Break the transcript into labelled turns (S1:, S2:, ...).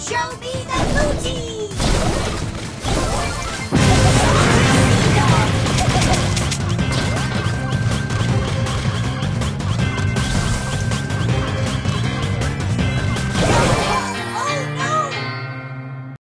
S1: show me.